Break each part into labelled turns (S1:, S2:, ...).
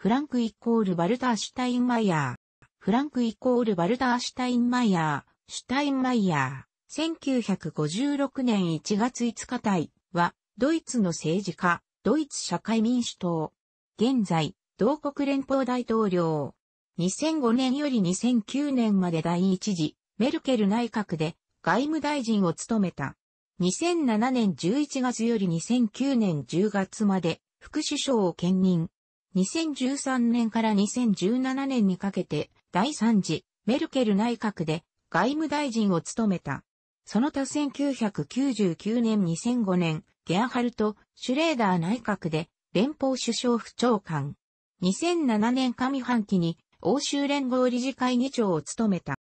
S1: フランクイコールバルター・シュタインマイヤー。フランクイコールバルター・シュタインマイヤー。シュタインマイヤー。1956年1月5日隊は、ドイツの政治家、ドイツ社会民主党。現在、同国連邦大統領。2005年より2009年まで第一次、メルケル内閣で外務大臣を務めた。2007年11月より2009年10月まで副首相を兼任。2013年から2017年にかけて第3次メルケル内閣で外務大臣を務めた。その他1999年2005年、ゲアハルト・シュレーダー内閣で連邦首相府長官。2007年上半期に欧州連合理事会議長を務めた。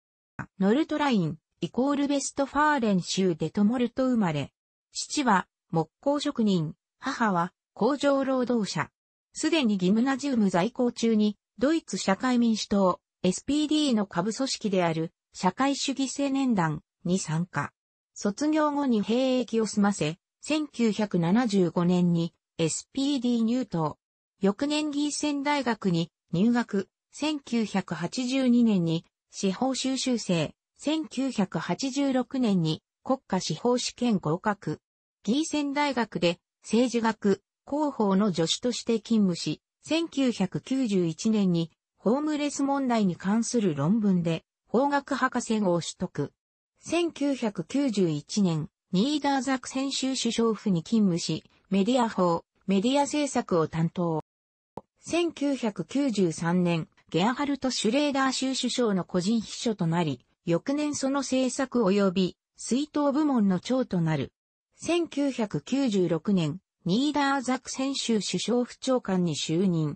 S1: ノルトライン、イコールベストファーレン州デトモルト生まれ。父は木工職人、母は工場労働者。すでにギムナジウム在校中に、ドイツ社会民主党、SPD の下部組織である、社会主義青年団に参加。卒業後に兵役を済ませ、1975年に SPD 入党。翌年ギーセン大学に入学。1982年に司法修習生。1986年に国家司法試験合格。ギーセン大学で政治学、広報の助手として勤務し、1991年にホームレス問題に関する論文で法学博士号を取得。1991年、ニーダーザクセン州首相府に勤務し、メディア法、メディア政策を担当。1993年、ゲアハルト・シュレーダー州首相の個人秘書となり、翌年その政策及び、水筒部門の長となる。1996年、ニーダーザクセン州首相府長官に就任。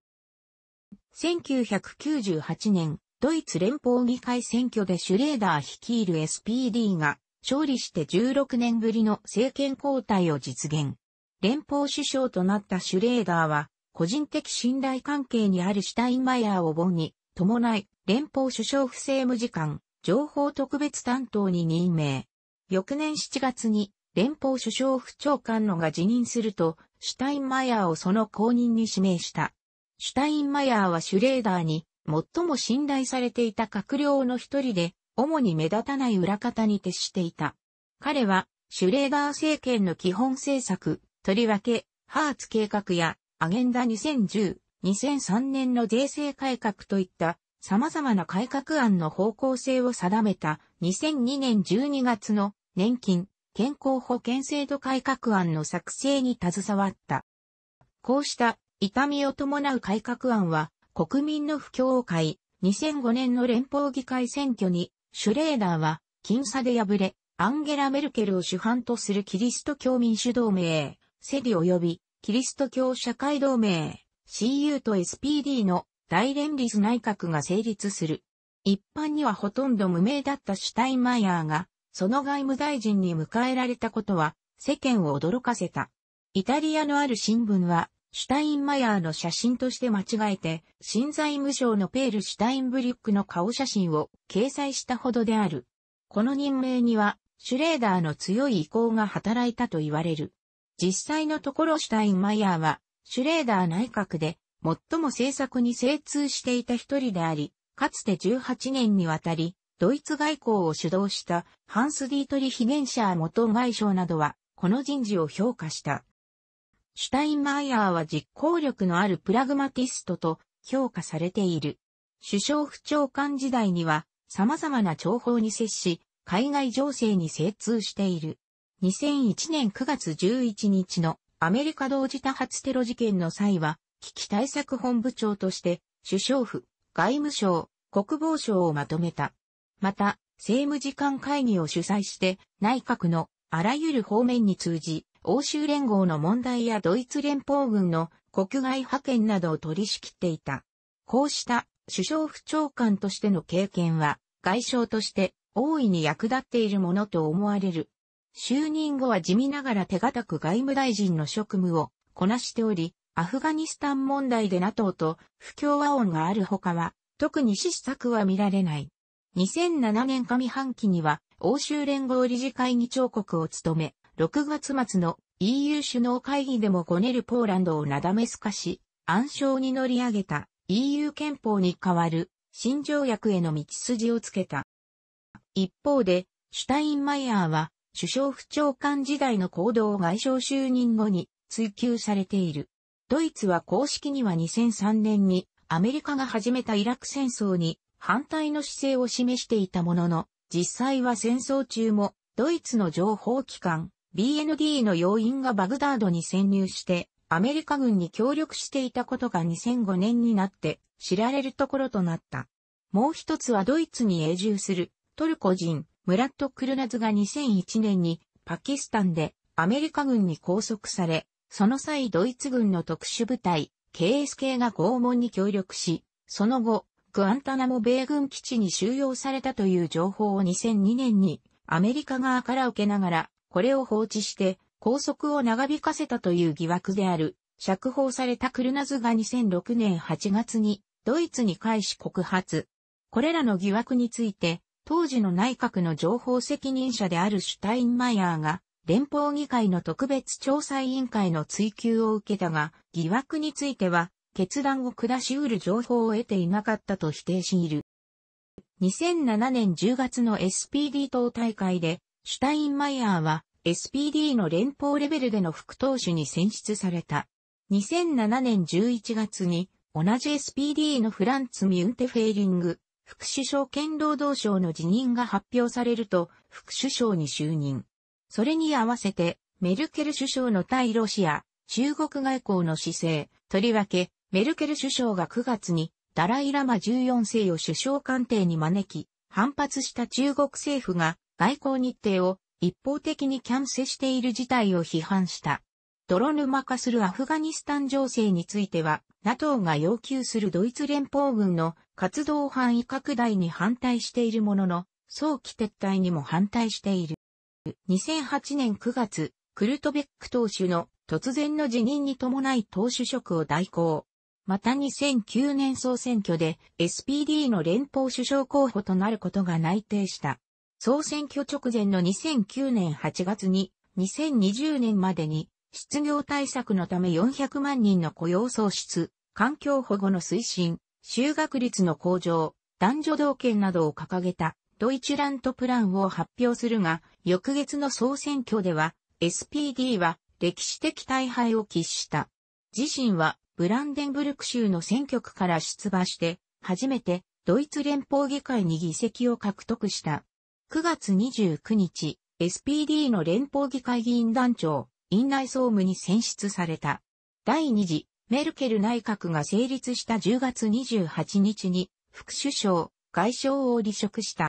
S1: 1998年、ドイツ連邦議会選挙でシュレーダー率いる SPD が勝利して16年ぶりの政権交代を実現。連邦首相となったシュレーダーは、個人的信頼関係にあるシュタインマイヤーをボンに伴い、連邦首相府政務次官、情報特別担当に任命。翌年7月に連邦首相府長官のが辞任すると、シュタインマヤーをその後任に指名した。シュタインマヤーはシュレーダーに最も信頼されていた閣僚の一人で、主に目立たない裏方に徹していた。彼は、シュレーダー政権の基本政策、とりわけ、ハーツ計画や、アゲンダ2010、2003年の税制改革といった様々な改革案の方向性を定めた2002年12月の年金、健康保険制度改革案の作成に携わった。こうした痛みを伴う改革案は国民の不況を買い、2005年の連邦議会選挙にシュレーダーは僅差で敗れ、アンゲラ・メルケルを主犯とするキリスト教民主同盟、セディ及びキリスト教社会同盟、CU と SPD の大連立内閣が成立する。一般にはほとんど無名だったシュタインマイヤーがその外務大臣に迎えられたことは世間を驚かせた。イタリアのある新聞は、シュタインマヤーの写真として間違えて、新財務省のペール・シュタインブリュックの顔写真を掲載したほどである。この任命には、シュレーダーの強い意向が働いたと言われる。実際のところシュタインマヤーは、シュレーダー内閣で、最も政策に精通していた一人であり、かつて18年にわたり、ドイツ外交を主導したハンス・ディートリヒゲンシャー元外相などは、この人事を評価した。シュタインマイヤーは実行力のあるプラグマティストと評価されている。首相府長官時代には様々な情報に接し、海外情勢に精通している。2001年9月11日のアメリカ同時多発テロ事件の際は、危機対策本部長として首相府、外務省、国防省をまとめた。また、政務次官会議を主催して内閣のあらゆる方面に通じ、欧州連合の問題やドイツ連邦軍の国外派遣などを取り仕切っていた。こうした首相府長官としての経験は、外相として大いに役立っているものと思われる。就任後は地味ながら手堅く外務大臣の職務をこなしており、アフガニスタン問題で NATO と不協和音があるほかは、特に失策は見られない。2007年上半期には欧州連合理事会議長国を務め、6月末の EU 首脳会議でもゴネルポーランドをなだめすかし、暗礁に乗り上げた EU 憲法に代わる新条約への道筋をつけた。一方で、シュタインマイヤーは首相府長官時代の行動を外相就任後に追及されている。ドイツは公式には2003年にアメリカが始めたイラク戦争に反対の姿勢を示していたものの、実際は戦争中もドイツの情報機関 BND の要員がバグダードに潜入してアメリカ軍に協力していたことが2005年になって知られるところとなった。もう一つはドイツに永住するトルコ人ムラット・クルナズが2001年にパキスタンでアメリカ軍に拘束され、その際ドイツ軍の特殊部隊 KSK が拷問に協力し、その後、グアンタナモ米軍基地に収容されたという情報を2002年にアメリカ側から受けながら、これを放置して拘束を長引かせたという疑惑である。釈放されたクルナズが2006年8月にドイツに返し告発。これらの疑惑について、当時の内閣の情報責任者であるシュタインマイヤーが、連邦議会の特別調査委員会の追及を受けたが、疑惑については、決断を下し得る情報を得ていなかったと否定している。2007年10月の SPD 党大会で、シュタインマイヤーは SPD の連邦レベルでの副党首に選出された。2007年11月に同じ SPD のフランツ・ミュンテフェーリング副首相兼労働省の辞任が発表されると、副首相に就任。それに合わせて、メルケル首相の対ロシア、中国外交の姿勢、とりわけ、メルケル首相が9月に、ダライラマ14世を首相官邸に招き、反発した中国政府が外交日程を一方的にキャンセしている事態を批判した。泥沼化するアフガニスタン情勢については、NATO が要求するドイツ連邦軍の活動範囲拡大に反対しているものの、早期撤退にも反対している。2008年9月、クルトベック党首の突然の辞任に伴い党首職を代行。また2009年総選挙で SPD の連邦首相候補となることが内定した。総選挙直前の2009年8月に2020年までに失業対策のため400万人の雇用創出、環境保護の推進、就学率の向上、男女同権などを掲げたドイチラントプランを発表するが、翌月の総選挙では、SPD は歴史的大敗を喫した。自身はブランデンブルク州の選挙区から出馬して、初めてドイツ連邦議会に議席を獲得した。9月29日、SPD の連邦議会議員団長、院内総務に選出された。第二次メルケル内閣が成立した10月28日に副首相、外相を離職した。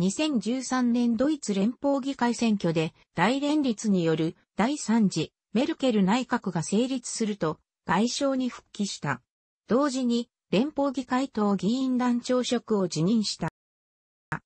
S1: 2013年ドイツ連邦議会選挙で大連立による第三次メルケル内閣が成立すると外相に復帰した。同時に連邦議会党議員団長職を辞任した。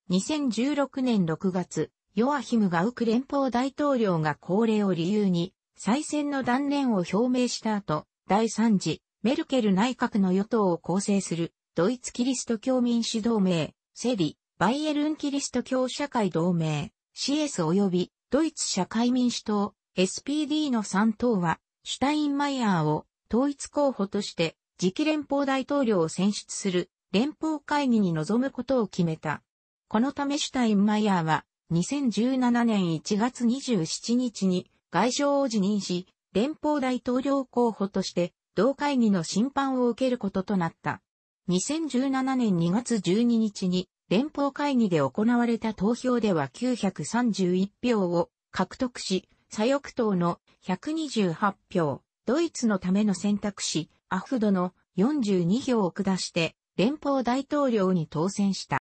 S1: 2016年6月、ヨアヒムがウク連邦大統領が高齢を理由に、再選の断念を表明した後、第3次、メルケル内閣の与党を構成する、ドイツキリスト教民主同盟、セリ、バイエルンキリスト教社会同盟、CS 及び、ドイツ社会民主党、SPD の3党は、シュタインマイヤーを統一候補として、次期連邦大統領を選出する連邦会議に臨むことを決めた。このためシュタインマイヤーは2017年1月27日に外相を辞任し、連邦大統領候補として同会議の審判を受けることとなった。2017年2月12日に連邦会議で行われた投票では931票を獲得し、左翼党の128票、ドイツのための選択肢、アフドの42票を下して連邦大統領に当選した。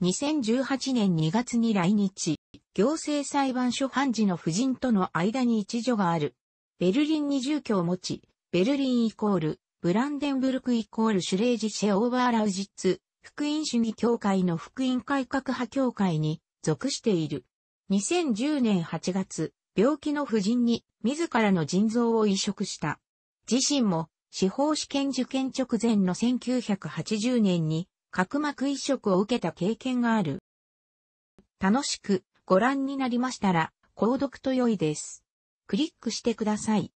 S1: 2018年2月に来日、行政裁判所判事の夫人との間に一女がある。ベルリンに住居を持ち、ベルリンイコール、ブランデンブルクイコールシュレージシェオーバーラウジッツ、福音主義協会の福音改革派協会に属している。2010年8月、病気の夫人に自らの腎臓を移植した。自身も司法試験受験直前の1980年に角膜移植を受けた経験がある。楽しくご覧になりましたら、購読と良いです。クリックしてください。